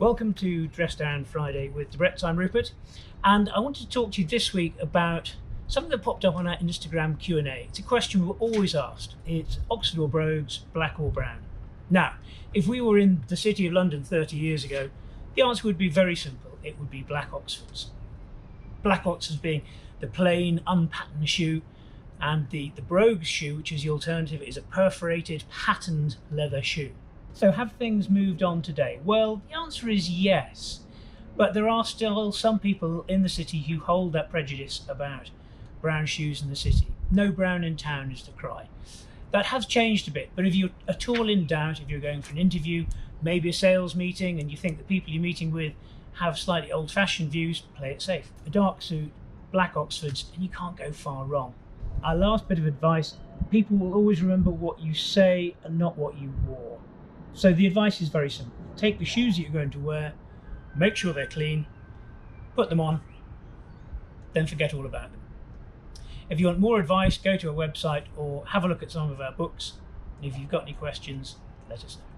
Welcome to Dress Down Friday with Debrett. I'm Rupert, and I wanted to talk to you this week about something that popped up on our Instagram Q&A. It's a question we were always asked. It's Oxford or Brogues, black or brown? Now, if we were in the city of London 30 years ago, the answer would be very simple. It would be black Oxfords. Black Oxfords being the plain, unpatterned shoe, and the, the Brogues shoe, which is the alternative, is a perforated, patterned leather shoe. So have things moved on today? Well, the answer is yes. But there are still some people in the city who hold that prejudice about brown shoes in the city. No brown in town is the cry. That has changed a bit, but if you're at all in doubt, if you're going for an interview, maybe a sales meeting, and you think the people you're meeting with have slightly old fashioned views, play it safe. A dark suit, black Oxfords, and you can't go far wrong. Our last bit of advice people will always remember what you say and not what you wore. So the advice is very simple. Take the shoes that you're going to wear, make sure they're clean, put them on, then forget all about them. If you want more advice, go to our website or have a look at some of our books. If you've got any questions, let us know.